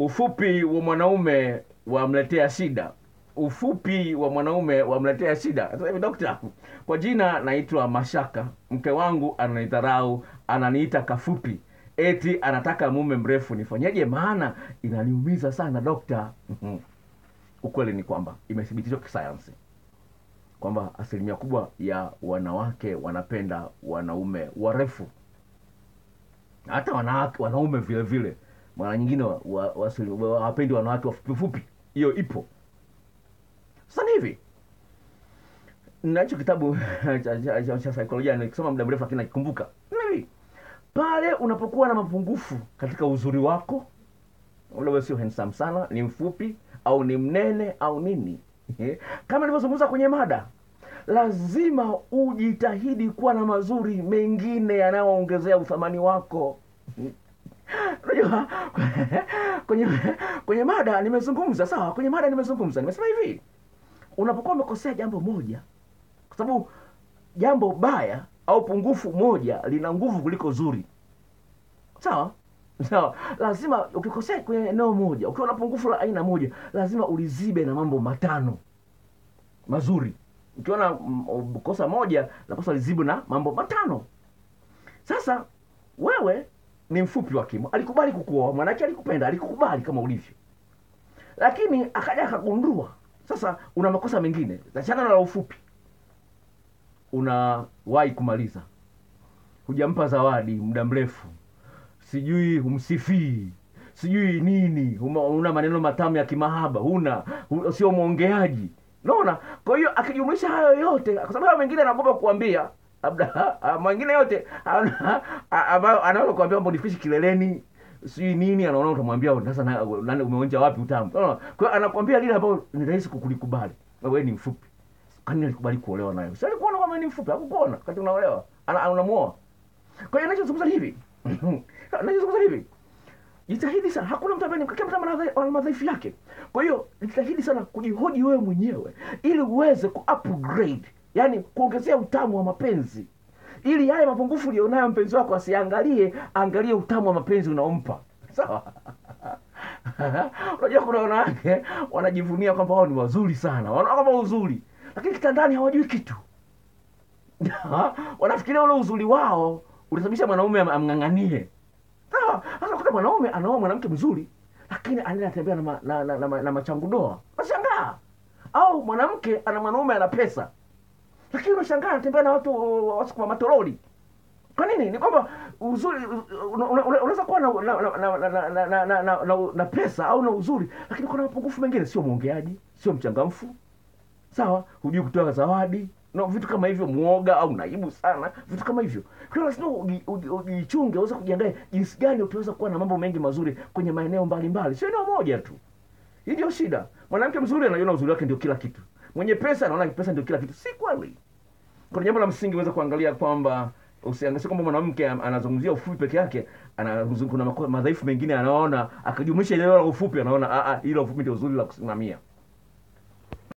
ufupi wa mwanaume wamletea shida. Ufupi wa mwanaume wamletea shida. Sasa hivi dokta kwa jina naitwa mashaka. Mke wangu ananidharau ananiita kafupi. Eti anataka mume mrefu nifanyeje? Maana inaniumiza sana dokta ukweli ni kwamba imethibitishwa kisayansi kwamba asilimia kubwa ya wanawake wanapenda wanaume warefu. Hata wanawake wanaume vile vile mara nyingine wapendi wanawake wafupifupi hiyo ipo. Sasa ni hivi. Nacho kitabu cha, saikolojia nikisoma muda mrefu lakini nakikumbuka. Pale unapokuwa na mapungufu katika uzuri wako ulewe sio handsome sana ni mfupi au ni mnene au nini kama nilivyozungumza kwenye mada lazima ujitahidi kuwa na mazuri mengine yanayoongezea uthamani wako unajua kwenye kwenye mada nimezungumza sawa kwenye mada nimezungumza nimesema hivi. Unapokuwa umekosea jambo moja kwa sababu jambo baya au pungufu moja lina nguvu kuliko zuri. Sawa? Sawa. Lazima ukikosea kwenye eneo moja ukiwa na pungufu la aina moja lazima ulizibe na mambo matano mazuri. Ukiwa na mm, kosa moja napaswa ulizibe na mambo matano. Sasa wewe ni mfupi wa kimo. Alikubali kukuoa mwanake alikupenda alikukubali kama ulivyo. Lakini akaja akagundua sasa una makosa mengine. Achana na ufupi unawahi kumaliza. Hujampa zawadi muda mrefu. Sijui humsifii. Sijui nini. Una maneno matamu ya kimahaba. Una sio mwongeaji. Naona kwa hiyo akijumlisha hayo yote kwa sababu mengine anagomba kuambia labda mwingine yote ambayo anaweza kuambia kwamba nifishi kileleni sijui nini anaona utamwambia sasa na- nani umeonja wapi utamu? Kwa hiyo anakuambia lile ambayo ni rahisi kukulikubali wewe ni mfupi. Kwani alikubali kuolewa nayo? Sasa alikuona kama ni mfupi hakukuona wakati unaolewa Ana- unamuoa kwa hiyo anachozungumza hivi. Anachozungumza hivi. Jitahidi sana hakuna mtu ambaye kila mtu ana madhai- madhaifu yake. Kwa hiyo jitahidi sana kujihoji wewe mwenyewe ili uweze ku yani kuongezea utamu wa mapenzi. Ili yale mapungufu ulionayo mpenzi wako asiangalie angalie utamu wa mapenzi unaompa. Sawa? Unajua kuna wanawake wanajivunia kwamba wao ni wazuri sana. Wanaona kama uzuri lakini kitandani hawajui kitu. Wanafikiria ule uzuri wao ulisababisha mwanaume amng'ang'anie. Sawa? Sasa mwanaume anaoa mwanamke mzuri lakini anatembea na, ma, na, na, na, na, na machangu nashangaa. au mwanamke ana mwanaume ana pesa lakini unashangaa anatembea na watu wa matoroli. Kwa nini? Ni kwamba uzuri unaweza kuwa na pesa au na uzuri, lakini kuna mapungufu mengine, sio mwongeaji, sio mchangamfu, sawa, hujui kutoa zawadi no vitu kama hivyo, muoga au naibu sana, vitu kama hivyo. Lazima ujichunge, uweze kujiangalia jinsi gani utaweza kuwa na mambo mengi mazuri kwenye maeneo mbalimbali, sio eneo moja tu. Hii ndio shida. Mwanamke mzuri anaiona uzuri wake ndio kila kitu mwenye pesa anaona pesa ndio kila kitu. Si kweli. Kuna jambo la msingi uweze kuangalia kwamba usiangalie kwamba mwanamke am- anazungumzia ufupi peke yake anazungumza kuna madhaifu mengine anaona akijumuisha ile la ufupi anaona ah ah ile ufupi ndio uzuri la kusimamia